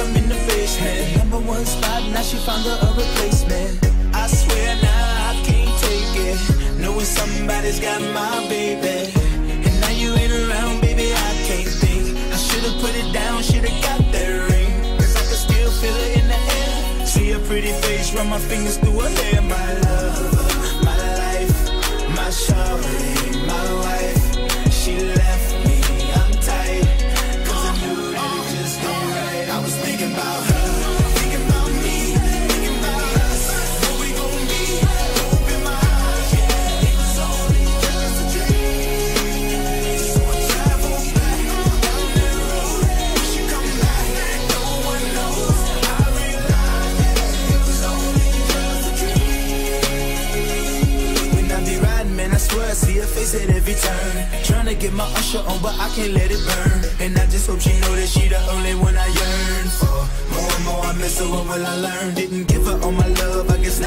I'm in the face, man. Number one spot, now she found her a replacement. I swear now I can't take it. Knowing somebody's got my baby. And now you ain't around, baby, I can't think. I should've put it down, should've got that ring. Cause I can still feel it in the air. See a pretty face, run my fingers through her hair, my love. I see her face at every turn. Trying to get my Usher on, but I can't let it burn. And I just hope she know that she the only one I yearn for. More and more I miss her, what will I learn? Didn't give her all my love, I guess